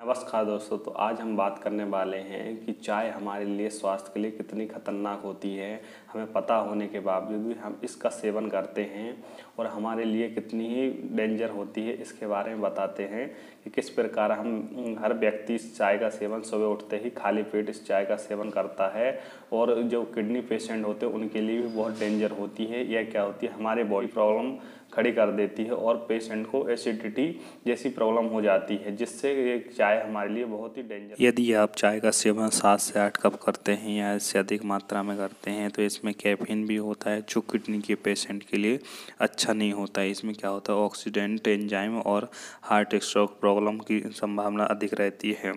नमस्कार दोस्तों तो आज हम बात करने वाले हैं कि चाय हमारे लिए स्वास्थ्य के लिए कितनी खतरनाक होती है। हमें पता होने के बावजूद भी हम इसका सेवन करते हैं और हमारे लिए कितनी ही डेंजर होती है इसके बारे में बताते हैं कि किस प्रकार हम हर व्यक्ति इस चाय का सेवन सुबह उठते ही खाली पेट इस चाय का सेवन करता है और जो किडनी पेशेंट होते हैं, उनके लिए भी बहुत डेंजर होती है। यह क्या होती है? हमारे बॉडी प्रॉब्लम खड़ी कर देती है और पेशेंट को एसिडिटी जैसी प्रॉब्लम हो जाती है, जिससे एक चाय हमारे लिए बहुत ही डेंजर यदि आप चाय का सेवन सात से आठ कप करते हैं या इससे अधिक मात्रा में करते हैं तो इसमें कैफीन भी होता है जो किडनी के पेशेंट के लिए अच्छा नहीं होता है। इसमें क्या होता है? ऑक्सीडेंट एंजाइम और हार्ट स्ट्रोक प्रॉब्लम की संभावना अधिक रहती है।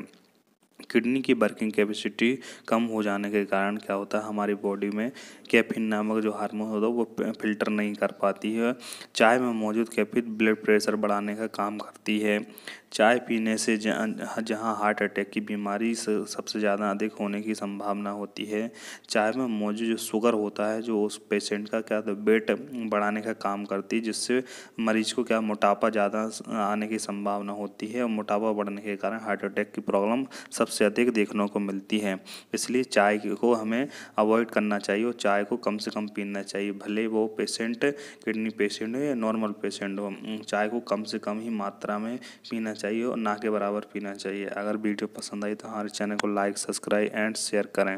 किडनी की वर्किंग कैपेसिटी कम हो जाने के कारण क्या होता है, हमारी बॉडी में कैफीन नामक जो हार्मोन होता है, वो फ़िल्टर नहीं कर पाती है। चाय में मौजूद कैफीन ब्लड प्रेशर बढ़ाने का काम करती है। चाय पीने से जहाँ हार्ट अटैक की बीमारी सबसे ज़्यादा अधिक होने की संभावना होती है। चाय में मौजूद जो शुगर होता है, जो उस पेशेंट का क्या वेट बढ़ाने का काम करती है, जिससे मरीज़ को क्या मोटापा ज़्यादा आने की संभावना होती है और मोटापा बढ़ने के कारण हार्ट अटैक की प्रॉब्लम सबसे अधिक देखने को मिलती है। इसलिए चाय को हमें अवॉइड करना चाहिए और चाय को कम से कम पीना चाहिए। भले वो पेशेंट किडनी पेशेंट हो या नॉर्मल पेशेंट हो चाय को कम से कम ही मात्रा में पीना चाहिए और ना के बराबर पीना चाहिए। अगर वीडियो पसंद आई तो हमारे चैनल को लाइक सब्सक्राइब एंड शेयर करें।